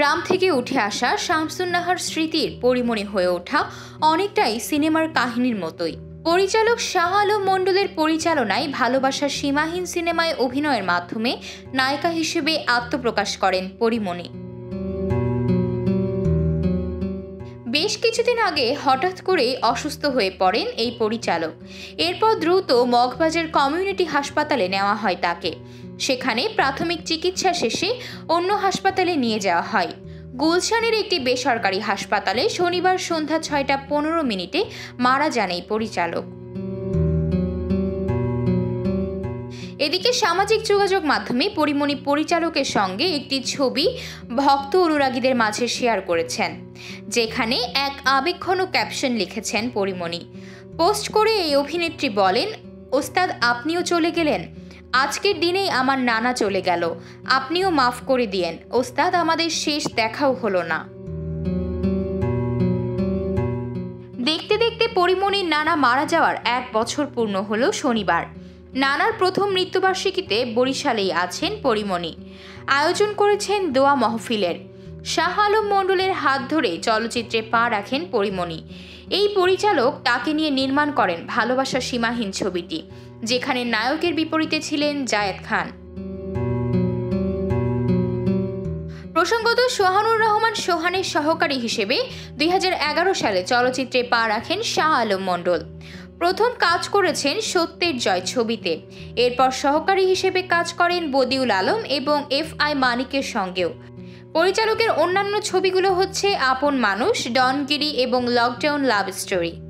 গ্রাম থেকে উঠে আসা শামসুন্নাহার স্মৃতির পরিমণি হয়ে ওঠা অনেকটাই সিনেমার কাহিনীর মতোই। পরিচালক শাহ আলম মণ্ডলের পরিচালনায় ভালোবাসা সীমাহীন সিনেমায় অভিনয়ের মাধ্যমে নায়িকা হিসেবে আত্মপ্রকাশ করেন পরিমণি। বেশ কিছুদিন আগে হঠাৎ করেই অসুস্থ হয়ে পড়েন এই পরিচালক। এরপর দ্রুত মগবাজার কমিউনিটি হাসপাতালে নেওয়া হয় তাকে। সেখানে প্রাথমিক চিকিৎসা শেষে অন্য হাসপাতালে নিয়ে যাওয়া হয়। গুলশানের একটি বেসরকারি হাসপাতালে শনিবার সন্ধ্যা ছয়টা পনেরো মিনিটে মারা যান এই পরিচালক। এদিকে সামাজিক যোগাযোগ মাধ্যমে পরিমণি পরিচালকের সঙ্গে একটি ছবি ভক্ত অনুরাগীদের মাঝে শেয়ার করেছেন, যেখানে এক আবেক্ষণ ক্যাপশন লিখেছেন পরিমণি। পোস্ট করে এই অভিনেত্রী বলেন, ওস্তাদ, আপনিও চলে গেলেন। আজকের দিনেই আমার নানা চলে গেল। আপনিও মাফ করে দিয়েন। ওস্তাদ, আমাদের শেষ দেখাও হলো না। দেখতে দেখতে পরিমণির নানা মারা যাওয়ার এক বছর পূর্ণ হলো শনিবার। নানার প্রথম মৃত্যুবার্ষিকীতে বরিশালেই আছেন পরিমণি। আয়োজন করেছেন দোয়া মহফিলের। শাহ আলম মণ্ডলের হাত ধরে চলচ্চিত্রে পা রাখেন পরিমণি। এই পরিচালক তাকে নিয়ে নির্মাণ করেন ভালোবাসা সীমাহীন ছবিটি, যেখানে নায়কের বিপরীতে ছিলেন জায়েদ খান। প্রসঙ্গত, সোহানুর রহমান সোহানের সহকারী হিসেবে দুই হাজার এগারো সালে চলচ্চিত্রে পা রাখেন শাহ আলম মণ্ডল। প্রথম কাজ করেছেন সত্যের জয় ছবিতে। এরপর সহকারী হিসেবে কাজ করেন বদিউল আলম এবং এফ আই মানিকের সঙ্গেও। পরিচালকের অন্যান্য ছবিগুলো হচ্ছে আপন মানুষ, ডনগিরি এবং লকডাউন লাভ স্টোরি।